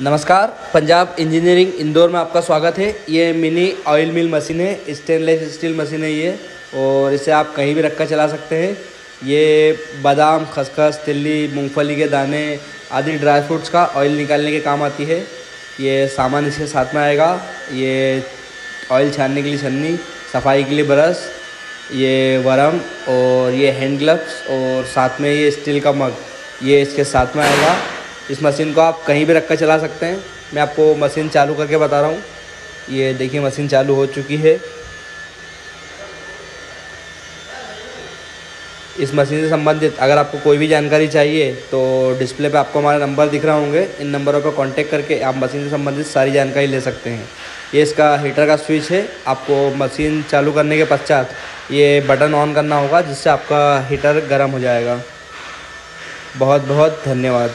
नमस्कार, पंजाब इंजीनियरिंग इंदौर में आपका स्वागत है। ये मिनी ऑयल मिल मशीन है स्टेनलेस स्टील मशीन है ये, और इसे आप कहीं भी रखकर चला सकते हैं। ये बादाम, खसखस, तिल्ली, मूंगफली के दाने आदि ड्राई फ्रूट्स का ऑयल निकालने के काम आती है। ये सामान इसके साथ में आएगा। ये ऑयल छानने के लिए छन्नी, सफ़ाई के लिए ब्रश ये वरम और ये हैंड ग्लव्स और साथ में ये स्टील का मग ये इसके साथ में आएगा। इस मशीन को आप कहीं भी रख कर चला सकते हैं। मैं आपको मशीन चालू करके बता रहा हूँ। ये देखिए, मशीन चालू हो चुकी है। इस मशीन से संबंधित अगर आपको कोई भी जानकारी चाहिए तो डिस्प्ले पे आपको हमारे नंबर दिख रहे होंगे। इन नंबरों पर कांटेक्ट करके आप मशीन से संबंधित सारी जानकारी ले सकते हैं। ये इसका हीटर का स्विच है। आपको मशीन चालू करने के पश्चात ये बटन ऑन करना होगा, जिससे आपका हीटर गर्म हो जाएगा। बहुत बहुत धन्यवाद।